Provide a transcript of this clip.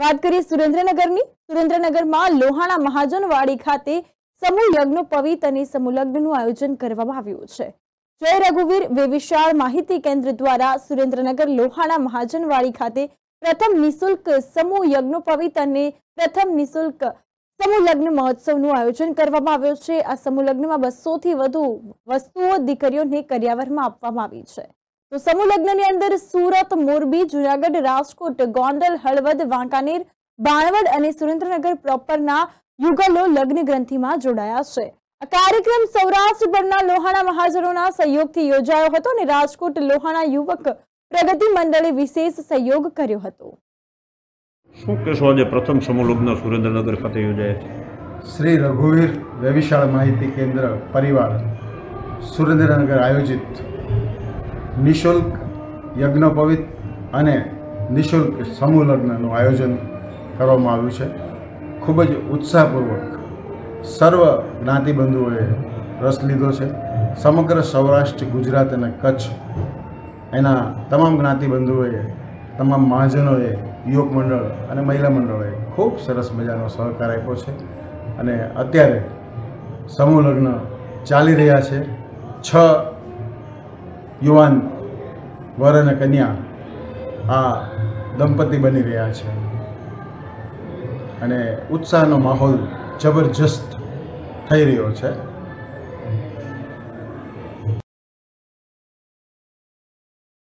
વાત કરીએ સુરેન્દ્રનગરની, સુરેન્દ્રનગરમાં લોહાણા મહાજનવાડી ખાતે સમૂહ યજ્ઞ પવિત અને સમૂહ લગ્નનું આયોજન કરવામાં આવ્યું છે. જય રઘુવીર, વેવિશાળ માહિતી કેન્દ્ર દ્વારા સુરેન્દ્રનગર લોહાણા મહાજનવાડી ખાતે પ્રથમ નિઃશુલ્ક સમૂહ યજ્ઞોપવિત અને પ્રથમ નિઃશુલ્ક સમૂહ લગ્ન મહોત્સવનું આયોજન કરવામાં આવ્યું છે. આ સમૂહ લગ્નમાં બસો વધુ વસ્તુઓ, દીકરીઓને કર્યાવરમાં આપવામાં આવી છે. તો સમૂહ લગ્નની અંદર સુરત મોરબી જુનાગઢ રાજકોટ ગોંડલ હળવદ વાંકાનેર બાણવડ અને સુરેન્દ્રનગર પ્રોપરના યુગલો લગ્ન ગ્રંથિમાં જોડાયા છે. આ કાર્યક્રમ સૌરાષ્ટ્રભરના લોહાણા મહાજનોના સહયોગથી યોજાયો હતો અને રાજકોટ લોહાણા યુવક પ્રગતિ મંડળે વિશેષ સહયોગ કર્યો હતો. શું કહેશો આજે પ્રથમ સમૂહ લગ્ન સુરેન્દ્રનગર ખાતે યોજાયા છે? શ્રી રઘુવીર વેવિશાળ માહિતી કેન્દ્ર પરિવાર સુરેન્દ્રનગર આયોજિત નિઃશુલ્ક યજ્ઞોપવિત અને નિઃશુલ્ક સમૂહ લગ્નનું આયોજન કરવામાં આવ્યું છે. ખૂબ જ ઉત્સાહપૂર્વક સર્વ જ્ઞાતિબંધુઓએ રસ લીધો છે. સમગ્ર સૌરાષ્ટ્ર, ગુજરાત અને કચ્છ એના તમામ જ્ઞાતિબંધુઓએ, તમામ મહાજનોએ, યુવક મંડળ અને મહિલા મંડળોએ ખૂબ સરસ મજાનો સહકાર આપ્યો છે. અને અત્યારે સમૂહ લગ્ન ચાલી રહ્યા છે. છ યુવાન વર અને કન્યા આ દંપતી બની રહ્યા છે. અને ઉત્સાહનો માહોલ જબરજસ્ત થઈ રહ્યો છે.